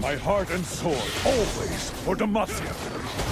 My heart and sword, always for Demacia.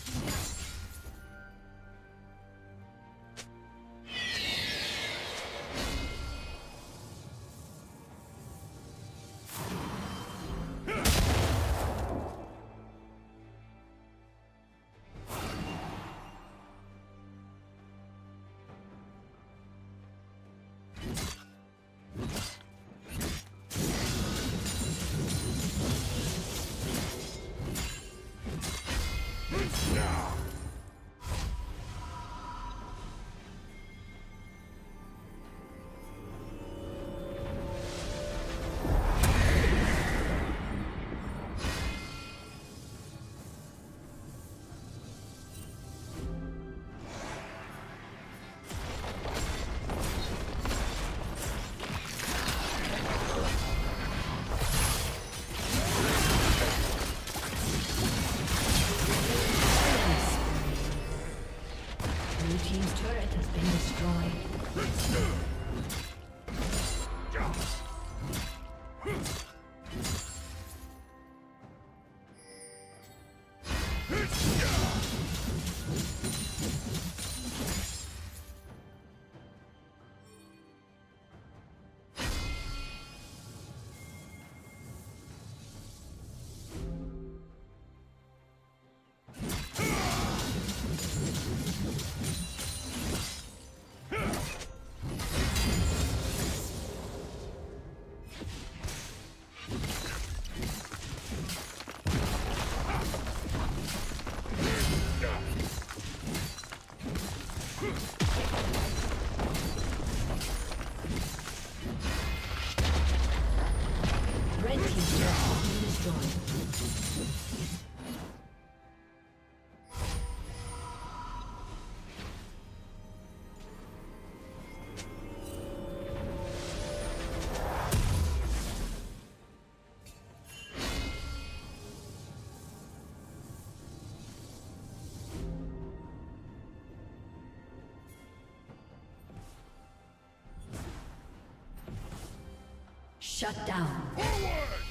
Shut down. Shut